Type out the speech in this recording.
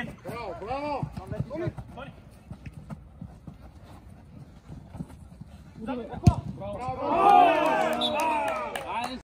again. Bravo, bravo. Come on. Bravo! Bravo!